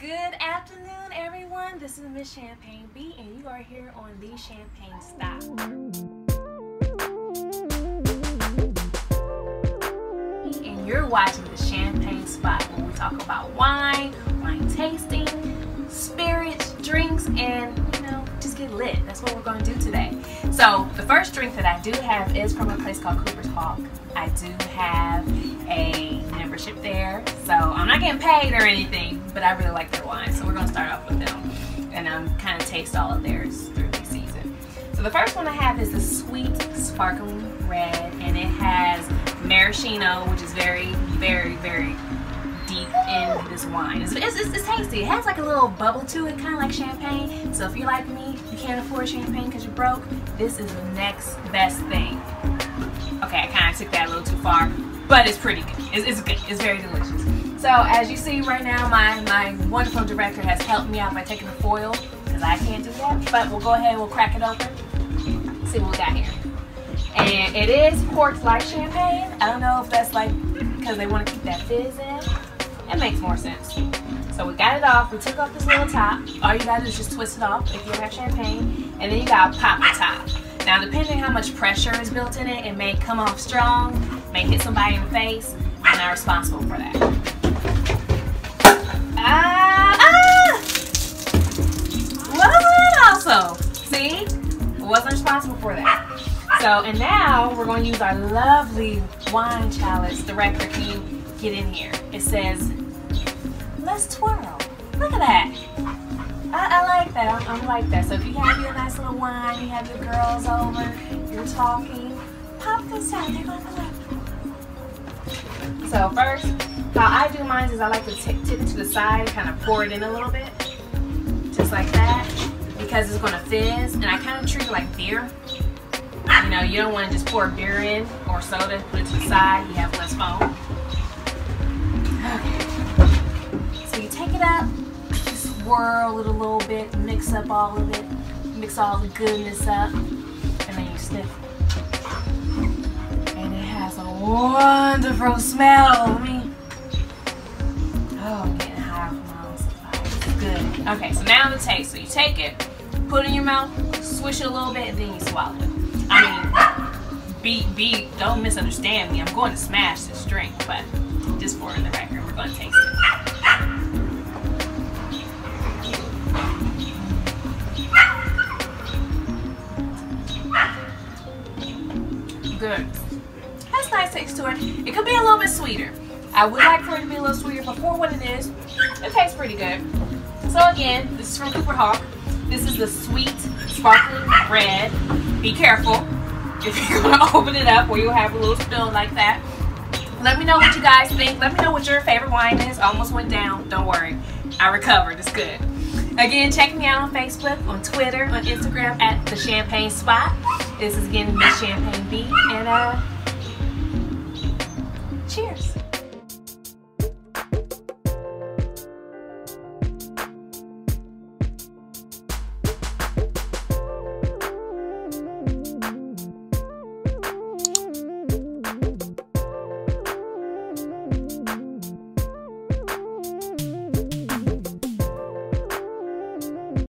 Good afternoon, everyone. This is Miss Champagne B, and you are here on the Champagne Spot. And you're watching the Champagne Spot, where we talk about wine, wine tasting, spirits, drinks, and you know, just get lit. That's what we're going to do today. So the first drink that I do have is from a place called Cooper's Hawk. I do have a membership there, so I'm not getting paid or anything, but I really like their wine, so we're to start off with them and um, kind of taste all of theirs through the season. So the first one I have is the sweet sparkling red, and it has maraschino, which is very, very, very deep in this wine. It's, it's, it's, tasty. It has like a little bubble to it, kind of like champagne. So if you're like me, you can't afford champagne because you're broke, this is the next best thing. Okay, I kind of took that a little too far, but it's pretty good. It's, it's good. It's very delicious. So as you see right now, my, my wonderful director has helped me out by taking the foil, because I can't do that. But we'll go ahead and we'll crack it open, see what we got here. And it is corked like champagne. I don't know if that's like because they want to keep that fizz in. It makes more sense. So we got it off. We took off this little top. All you gotta do is just twist it off if you have champagne. And then you gotta pop the top. Now depending how much pressure is built in it, it may come off strong, may hit somebody in the face. I'm not responsible for that. Responsible for that. So, and now we're going to use our lovely wine chalice. Director, can you get in here? It says, let's twirl. Look at that. I, I like that. I, I like that. So if you have your nice little wine, you have your girls over, you're talking, pop this out. They're going to love So first, how I do mine is I like to tip it to the side, kind of pour it in a little bit. Just like that. Because it's to fizz. And I kind of treat it like beer. You know, you don't want to just pour beer in or soda, put it to the side, you have less foam. Okay. So you take it up, swirl it a little bit, mix up all of it, mix all the goodness up, and then you sniff. And it has a wonderful smell. I mean, oh, I'm getting high from my own supply. Good. Okay, so now the taste. So you take it, put it in your mouth, swish it a little bit, and then you swallow it. I mean, be, be, don't misunderstand me. I'm going to smash this drink, but just for the record, we're going to taste it. Good. Has nice taste to it. It could be a little bit sweeter. I would like for it to be a little sweeter, but for what it is, it tastes pretty good. So again, this is from Cooper Hawk. This is the sweet, sparkling red. Be careful if you're gonna open it up or you'll have a little spill like that. Let me know what you guys think. Let me know what your favorite wine is. Almost went down. Don't worry. I recovered. It's good. Again, check me out on Facebook, on Twitter, on Instagram at The Champagne Spot. This is again Miss Champagne B. And uh, cheers.